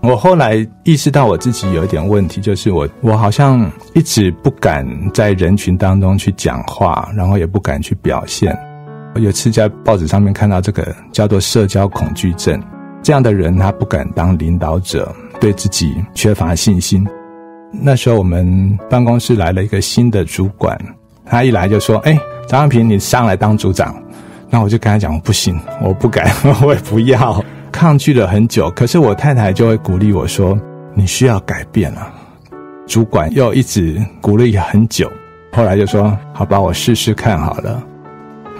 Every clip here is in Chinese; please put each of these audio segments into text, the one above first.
我后来意识到我自己有一点问题，就是我我好像一直不敢在人群当中去讲话，然后也不敢去表现。有次在报纸上面看到这个叫做社交恐惧症，这样的人他不敢当领导者，对自己缺乏信心。那时候我们办公室来了一个新的主管，他一来就说：“哎，张安平，你上来当组长。”那我就跟他讲：“我不行，我不敢，我也不要。”抗拒了很久，可是我太太就会鼓励我说：“你需要改变了。”主管又一直鼓励很久，后来就说：“好吧，我试试看好了。”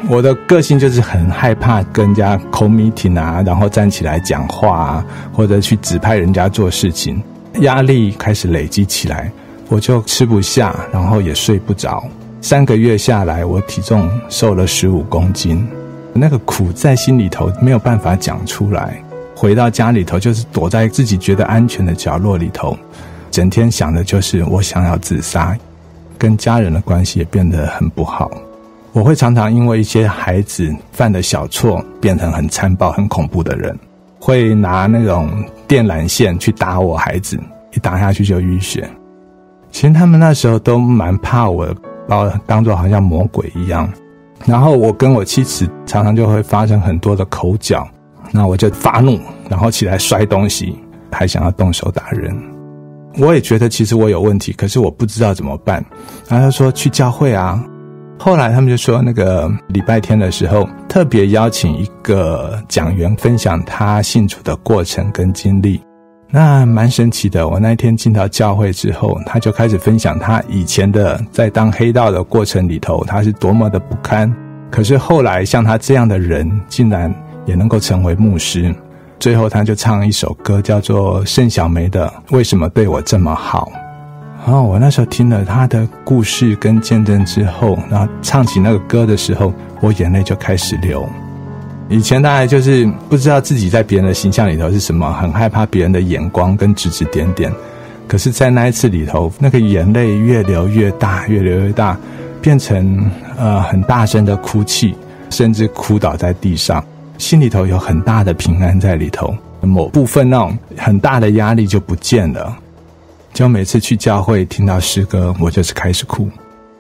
我的个性就是很害怕跟人家 call meeting 啊，然后站起来讲话啊，或者去指派人家做事情，压力开始累积起来，我就吃不下，然后也睡不着。三个月下来，我体重瘦了十五公斤。那个苦在心里头没有办法讲出来，回到家里头就是躲在自己觉得安全的角落里头，整天想的就是我想要自杀，跟家人的关系也变得很不好。我会常常因为一些孩子犯的小错，变成很残暴、很恐怖的人，会拿那种电缆线去打我孩子，一打下去就淤血。其实他们那时候都蛮怕我，把我当做好像魔鬼一样。然后我跟我妻子常常就会发生很多的口角，那我就发怒，然后起来摔东西，还想要动手打人。我也觉得其实我有问题，可是我不知道怎么办。然后他说去教会啊。后来他们就说那个礼拜天的时候，特别邀请一个讲员分享他信主的过程跟经历。那蛮神奇的。我那一天进到教会之后，他就开始分享他以前的在当黑道的过程里头，他是多么的不堪。可是后来像他这样的人，竟然也能够成为牧师。最后他就唱一首歌，叫做盛小梅的《为什么对我这么好》。然后我那时候听了他的故事跟见证之后，然后唱起那个歌的时候，我眼泪就开始流。以前大概就是不知道自己在别人的形象里头是什么，很害怕别人的眼光跟指指点点。可是，在那一次里头，那个眼泪越流越大，越流越大，变成呃很大声的哭泣，甚至哭倒在地上，心里头有很大的平安在里头，某部分那种很大的压力就不见了。就每次去教会听到诗歌，我就是开始哭。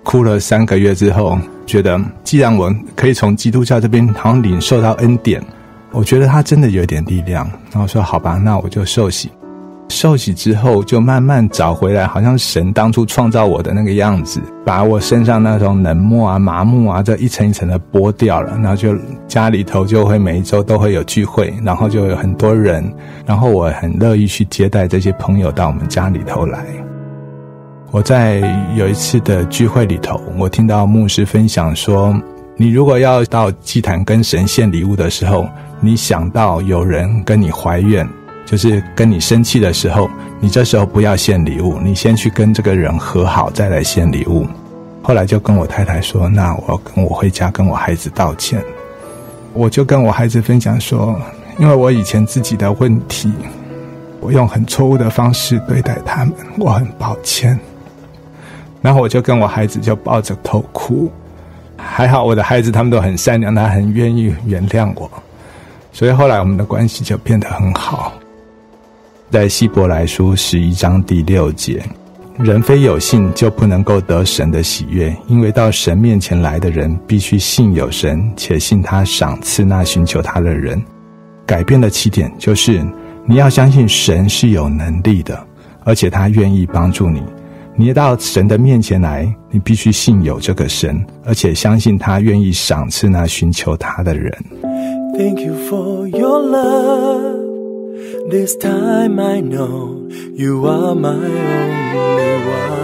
哭了三个月之后，觉得既然我可以从基督教这边好像领受到恩典，我觉得他真的有点力量。然后说好吧，那我就受洗。受洗之后，就慢慢找回来，好像神当初创造我的那个样子，把我身上那种冷漠啊、麻木啊，这一层一层的剥掉了。然后就家里头就会每一周都会有聚会，然后就有很多人，然后我很乐意去接待这些朋友到我们家里头来。我在有一次的聚会里头，我听到牧师分享说：“你如果要到祭坛跟神献礼物的时候，你想到有人跟你怀怨，就是跟你生气的时候，你这时候不要献礼物，你先去跟这个人和好，再来献礼物。”后来就跟我太太说：“那我要跟我回家跟我孩子道歉。”我就跟我孩子分享说：“因为我以前自己的问题，我用很错误的方式对待他们，我很抱歉。”然后我就跟我孩子就抱着头哭，还好我的孩子他们都很善良，他很愿意原谅我，所以后来我们的关系就变得很好。在希伯来书十一章第六节，人非有信就不能够得神的喜悦，因为到神面前来的人必须信有神，且信他赏赐那寻求他的人。改变的起点就是你要相信神是有能力的，而且他愿意帮助你。你到神的面前来，你必须信有这个神，而且相信他愿意赏赐那寻求他的人。Thank you for your love. This time I know you are my only